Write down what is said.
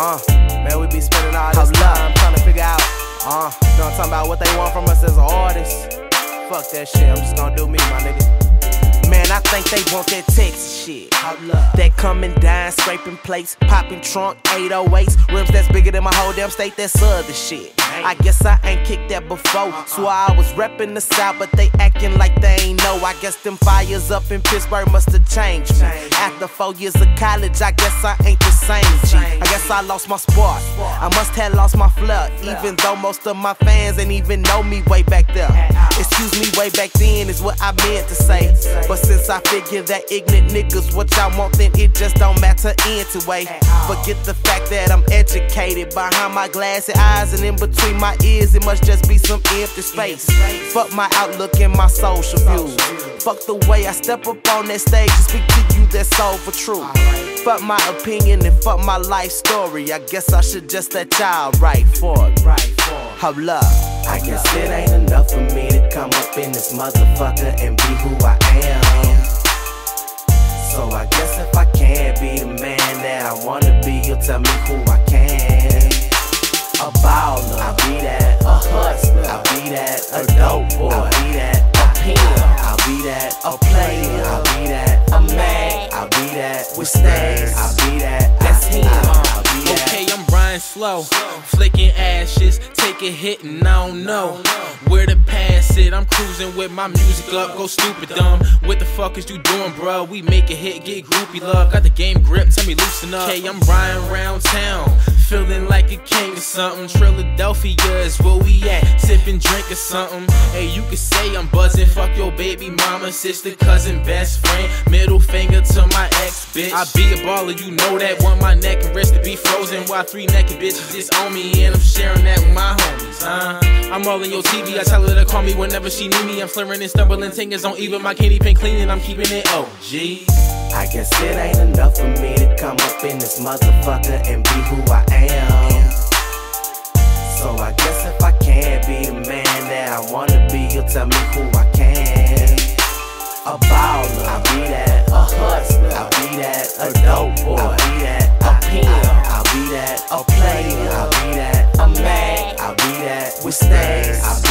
Uh, man, we be spending all this time trying to figure out. Uh, you know what I'm talking about? What they want from us as artists. Fuck that shit. I'm just gonna do me, my nigga. Man, I think they want that Texas shit. That coming down, scraping plates, popping trunk 808s, rims that's bigger than my whole damn state. That's other shit. I guess I ain't kicked that before. So I was reppin' the South, but they acting like they ain't know. I guess them fires up in Pittsburgh must have changed me. After four years of college, I guess I ain't the same G. I guess I lost my spark. I must have lost my flair, even though most of my fans ain't even know me way back there. Way back then is what I meant to say. But since I figure that ignorant niggas what y'all want, then it just don't matter anyway. Forget the fact that I'm educated behind my glassy eyes and in between my ears, it must just be some empty space. Fuck my outlook and my social views. Fuck the way I step up on that stage and speak to you that's all for truth. Fuck my opinion and fuck my life story. I guess I should just let y'all write for it. Hold up. I guess it ain't enough for me to come up in this motherfucker and be who I am. So I guess if I can't be the man that I wanna be, you'll tell me who I can. A baller, I'll be that. A hustler, I'll be that. A dope boy, I'll be that. A pimp, I'll be that. A player, I'll be that. A man, I'll be that. With stairs, Slow, flicking ashes, take a hit and I don't know where to pass it. I'm cruising with my music up, go stupid dumb. What the fuck is you doing, bro? We make a hit, get groupie love, got the game grip, tell me loosen up. Okay, I'm Brian round town, feeling like a king or something. Philadelphia is where we at, sipping drink or something. Hey, you can say I'm buzzing, fuck your baby mama, sister, cousin, best friend. Middle bitch. I be a baller, you know that. Want my neck and wrist to be frozen Why three naked bitches just on me, and I'm sharing that with my homies. Uh, I'm all in your TV. I tell her to call me whenever she need me. I'm slurring and stumbling, tingers on even my candy paint cleaning. I'm keeping it OG. I guess it ain't enough for me to come up in this motherfucker and be who I am. So I guess if I can't be the man that I wanna be, you'll tell me who I can. A baller, I'll be that. A hustler, I'll be that. A dope boy, I'll be that. A pimp, I'll be that. A player, I'll be that. A man, I'll be that. With be